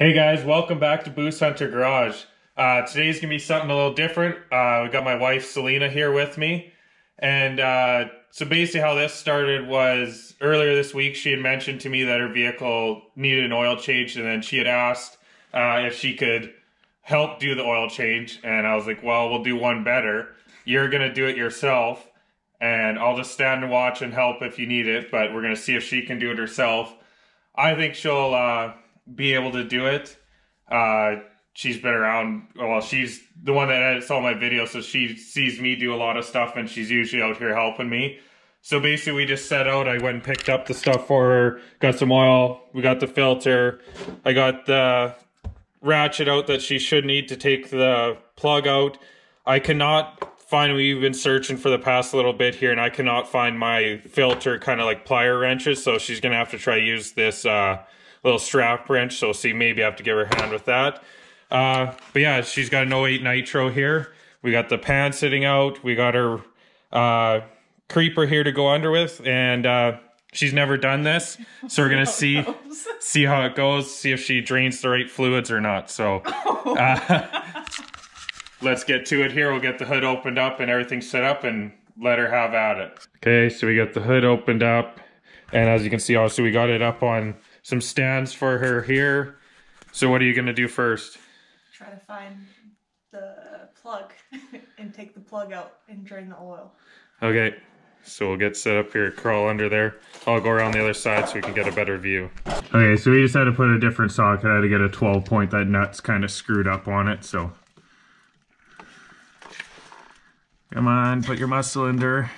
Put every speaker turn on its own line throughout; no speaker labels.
Hey guys, welcome back to Boost Hunter Garage. Uh, today's gonna be something a little different. Uh, we got my wife Selena here with me, and uh, so basically how this started was earlier this week she had mentioned to me that her vehicle needed an oil change, and then she had asked uh, if she could help do the oil change, and I was like, well, we'll do one better. You're gonna do it yourself, and I'll just stand and watch and help if you need it. But we're gonna see if she can do it herself. I think she'll uh, be able to do it. Uh, she's been around. Well, she's the one that edits all my videos, so she sees me do a lot of stuff, and she's usually out here helping me. So basically, we just set out. I went and picked up the stuff for her. Got some oil. We got the filter. I got the ratchet out that she should need to take the plug out. I cannot find. We've been searching for the past little bit here, and I cannot find my filter kind of like plier wrenches. So she's gonna have to try use this uh, little strap wrench. So see, maybe I have to give her a hand with that. Uh, but yeah, she's got an 08 Nitro here. We got the pan sitting out. We got her uh, creeper here to go under with, and uh, she's never done this, so we're gonna see see how it goes. See if she drains the right fluids or not. So. Uh, let's get to it here. We'll get the hood opened up and everything set up and let her have at it. Okay, so we got the hood opened up. And as you can see, also we got it up on some stands for her here. So what are you gonna do first?
Try to find the plug and take the plug out and drain the oil.
Okay, so we'll get set up here, crawl under there. I'll go around the other side so we can get a better view. Okay, so we just had to put a different socket. I had to get a 12 point. That nut's kind of screwed up on it, so. Come on, put your muscle in there.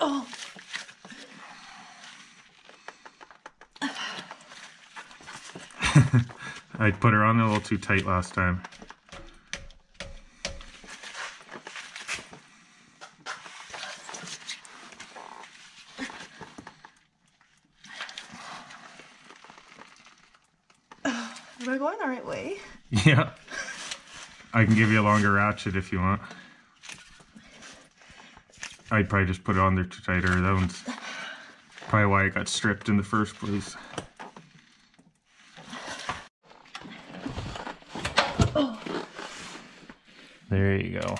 Oh,
I put her on a little too tight last time.
am I going the right way?
Yeah. I can give you a longer ratchet if you want. I'd probably just put it on there too tighter. That one's probably why it got stripped in the first place. There you go.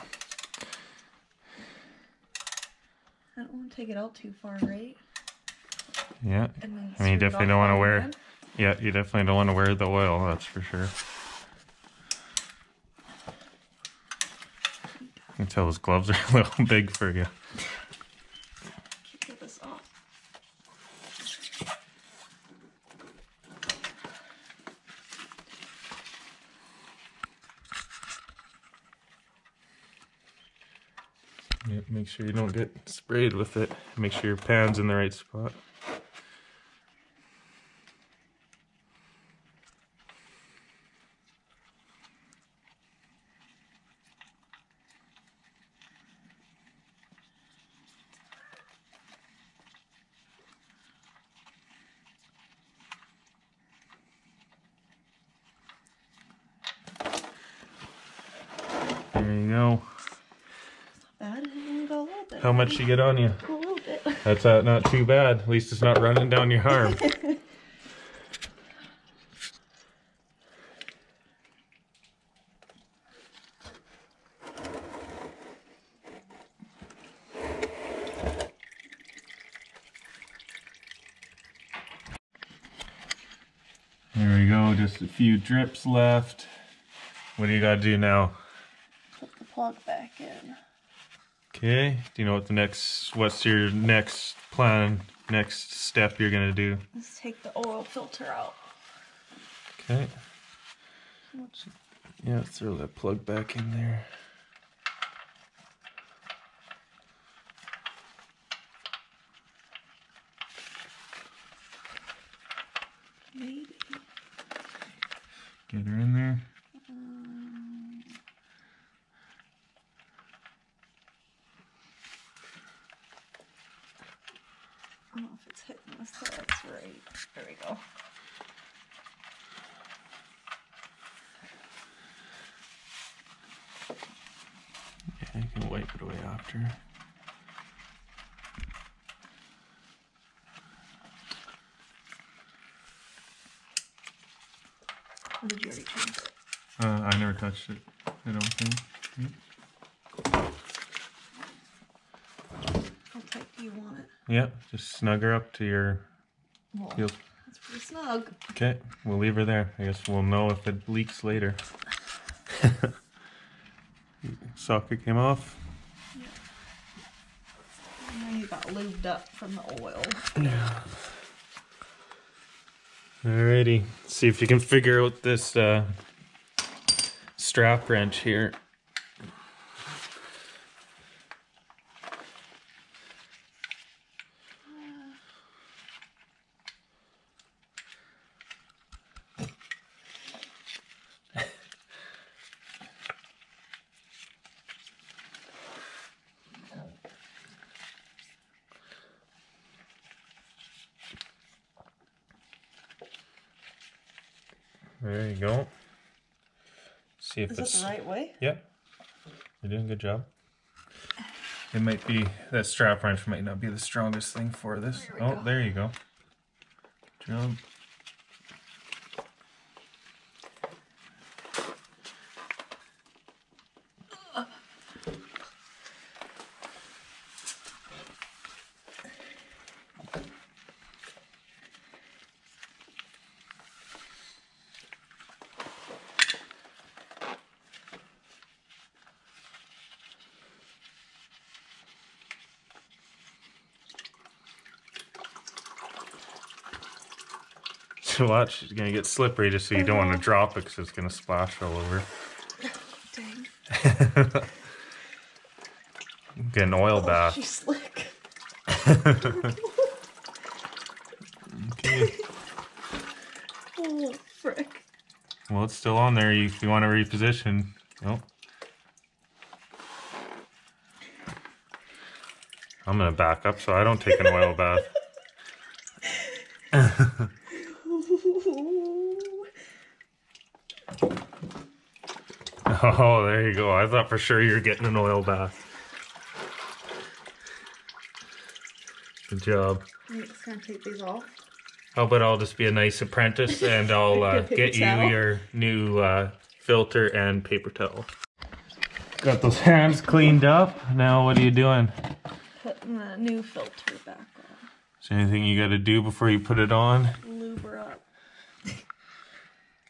I don't want to take it out too far, right?
Yeah. I mean, you definitely don't want to wear. Yeah, you definitely don't want to wear the oil. That's for sure. I can tell those gloves are a little big for you. Make sure you don't get sprayed with it. Make sure your pan's in the right spot. There you go.
Bad. It only got a little bit.
How much you get on you?
A little bit.
That's uh, not too bad. At least it's not running down your arm. There we go, just a few drips left. What do you gotta do now?
Put the plug back in.
Okay, do you know what the next, what's your next plan, next step you're gonna do?
Let's take the oil filter out.
Okay. Yeah, throw that plug back in there.
Maybe.
Get her in there.
I don't know if it's hitting this. so That's right. There we go.
Yeah, you can wipe it away after.
Or did you already change it?
Uh, I never touched it. I don't think.
How tight do you want it?
Yep, just snug her up to your
Well,
heel.
it's pretty snug.
Okay, we'll leave her there. I guess we'll know if it leaks later. Socket came off.
And then you got lubed up from the oil.
Yeah. Alrighty, see if you can figure out this uh, strap wrench here. There you go. See if
Is that
it's
the right way?
Yep. You're doing a good job. It might be that strap wrench might not be the strongest thing for this.
There
oh,
go.
there you go. Job. Watch, it's gonna get slippery just so you don't want to drop it because it's gonna splash all over.
Dang.
Get an oil
Oh,
bath.
she's slick.
Okay.
Oh, frick.
Well, it's still on there if you want to reposition. Oh. I'm gonna back up so I don't take an oil bath. Oh, there you go. I thought for sure you were getting an oil bath. Good job.
I'm just gonna take these off.
How about I'll just be a nice apprentice and I'll uh,
Paper
get you
towel.
your new uh, filter and paper towel. Got those hands cleaned up. Now what are you doing?
Putting the new filter back on.
Is there anything you got to do before you put it on?
Lube her up.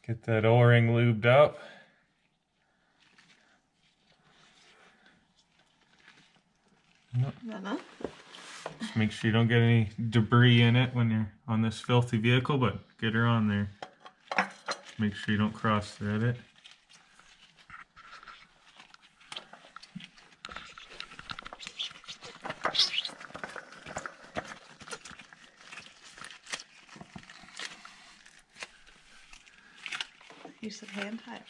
Get that O-ring lubed up. Just make sure you don't get any debris in it when you're on this filthy vehicle, but get her on there. Make sure you don't cross thread it.
You said hand tight.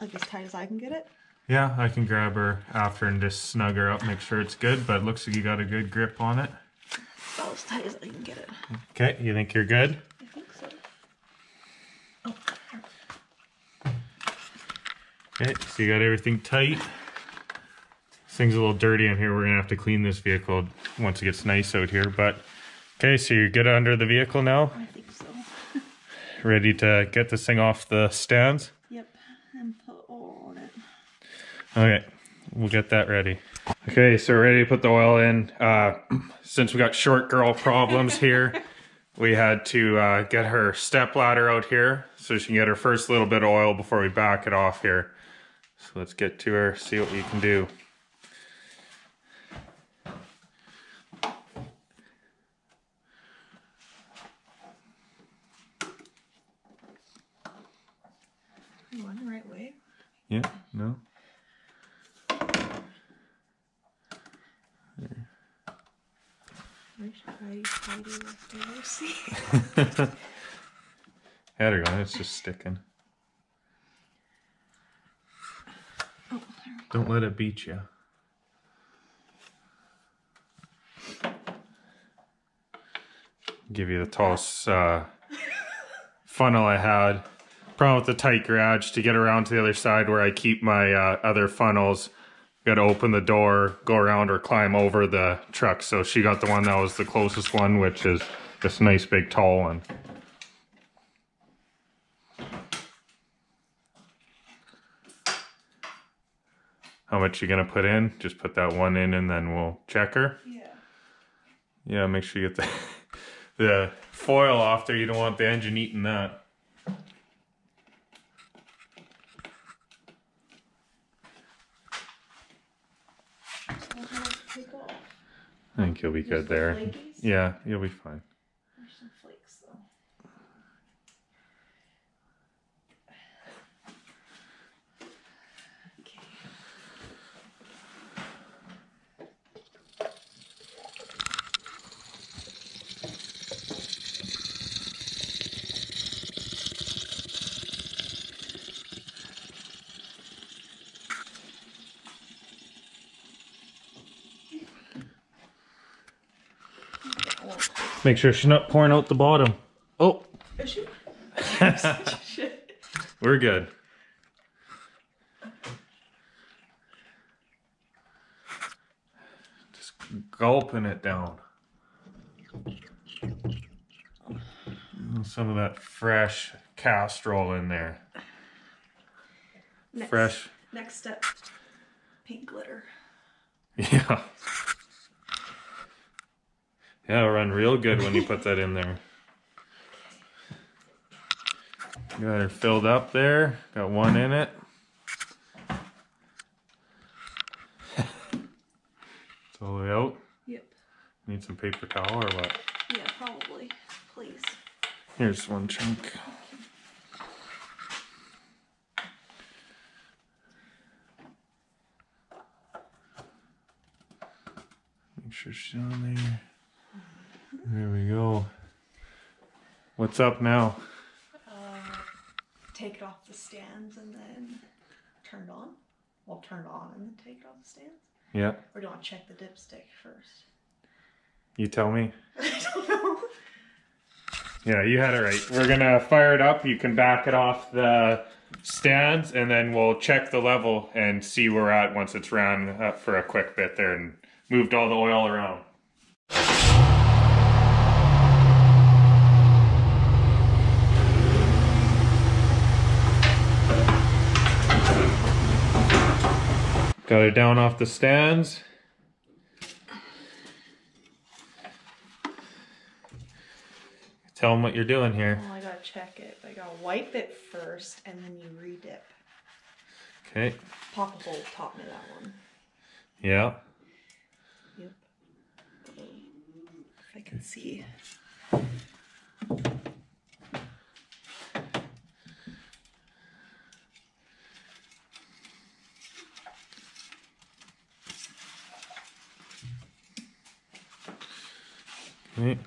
Like as tight as I can get it?
Yeah, I can grab her after and just snug her up, make sure it's good, but it looks like you got a good grip on it.
Oh, About as tight as I can get it.
Okay, you think you're good?
I think so. Oh,
Okay, so you got everything tight. This thing's a little dirty in here. We're gonna have to clean this vehicle once it gets nice out here. But okay, so you're good under the vehicle now,
I think so.
ready to get this thing off the stands.
Yep. And put oil on it.
Okay, we'll get that ready. Okay, so we're ready to put the oil in. Uh, since we got short girl problems here, we had to uh, get her step ladder out here so she can get her first little bit of oil before we back it off here. So let's get to her, see what we can do.
You want the right way?
Yeah, no?
I should probably tidy with the Lucy.
There we go, it's just sticking.
Oh,
Don't let it beat you. Give you the tallest uh, funnel I had. Problem with the tight garage to get around to the other side where I keep my uh, other funnels got to open the door, go around or climb over the truck. So she got the one that was the closest one, which is this nice big tall one. How much you gonna put in? Just put that one in and then we'll check her.
Yeah.
Yeah, make sure you get the the foil off there. You don't want the engine eating that. I think you'll be
Just
good
the
there.
flakies?
Yeah, you'll be fine.
There's some flakes though. Okay.
Make sure she's not pouring out the bottom. Oh,
Is
we're good. Just gulping it down. Some of that fresh castrol in there.
Next,
Fresh.
Next step. Pink glitter.
Yeah. Yeah, it'll run real good when you put that in there. Got her filled up there. Got one in it. it's all the way out.
Yep.
Need some paper towel or what?
Yeah, probably. Please.
Here's one chunk. Make sure she's on there. There we go. What's up now?
Uh, take it off the stands and then turn it on. Well, turn it on and then take it off the stands.
Yeah,
Or do you want to check the dipstick first?
you tell me.
I don't know.
Yeah, you had it right. We're gonna fire it up. You can back it off the stands, and then we'll check the level and see where we're at once it's ran uh, for a quick bit there and moved all the oil around. Got it down off the stands. Tell them what you're doing here.
Well, I gotta check it. I gotta wipe it first and then you re-dip.
Okay.
Pop a hole top me that one.
Yeah.
Yep. If I can see.
Okay.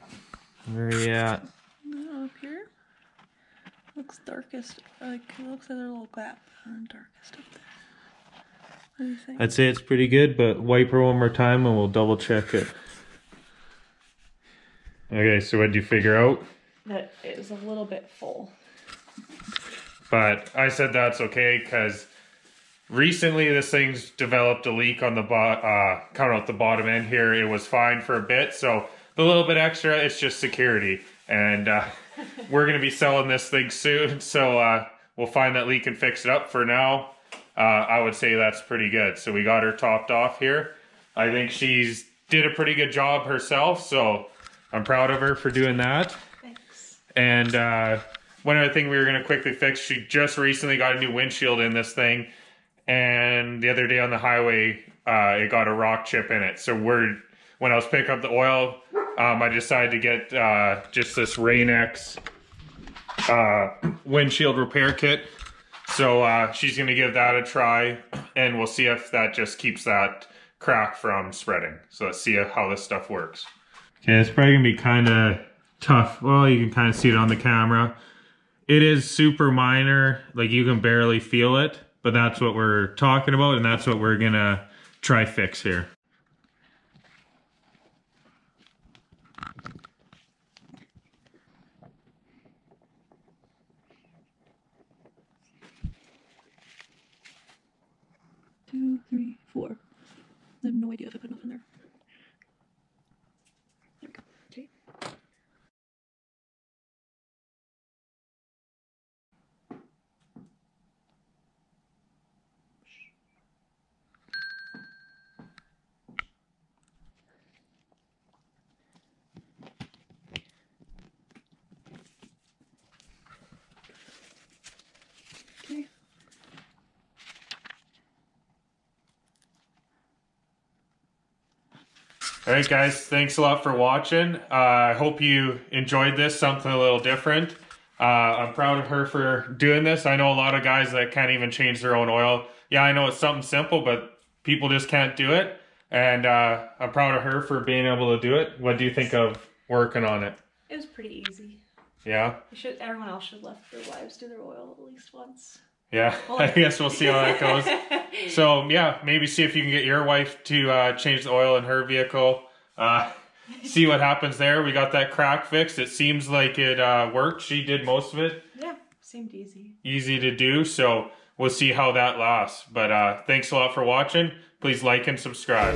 Where are you at?
No, up here. Looks darkest. Like it looks like there's a little gap darkest up there. What do you think?
I'd say it's pretty good, but wipe her one more time and we'll double check it. Okay, so what'd you figure out?
that it was a little bit full.
But I said that's okay because recently this thing's developed a leak on the bo- uh, coming out the bottom end here. It was fine for a bit, so the little bit extra, it's just security. And uh, we're gonna be selling this thing soon, so uh, we'll find that leak and fix it up. For now, uh, I would say that's pretty good. So we got her topped off here. I think she's did a pretty good job herself, so I'm proud of her for doing that.
Thanks.
And uh, one other thing we were going to quickly fix, she just recently got a new windshield in this thing. And the other day on the highway, uh, it got a rock chip in it. So we're, when I was picking up the oil, um, I decided to get uh, just this Rain-X uh, windshield repair kit. So uh, she's going to give that a try. And we'll see if that just keeps that crack from spreading. So let's see how this stuff works. Okay, it's probably gonna be kind of tough. Well, you can kind of see it on the camera. It is super minor, like you can barely feel it, but that's what we're talking about, and that's what we're gonna try fix here.
Three, four. I have no idea if I put enough in there. There
All right, guys, thanks a lot for watching. Uh, I hope you enjoyed this, something a little different. Uh, I'm proud of her for doing this. I know a lot of guys that can't even change their own oil. Yeah, I know it's something simple, but people just can't do it. And uh, I'm proud of her for being able to do it. What do you think of working on it?
It was pretty easy.
Yeah?
You should. Everyone else should let their wives do their oil at least once.
Yeah, I guess we'll see how that goes. so yeah, maybe see if you can get your wife to uh, change the oil in her vehicle. Uh, see what happens there. We got that crack fixed. It seems like it uh, worked. She did most of it.
Yeah, seemed easy.
Easy to do. So we'll see how that lasts. But uh, thanks a lot for watching. Please like and subscribe.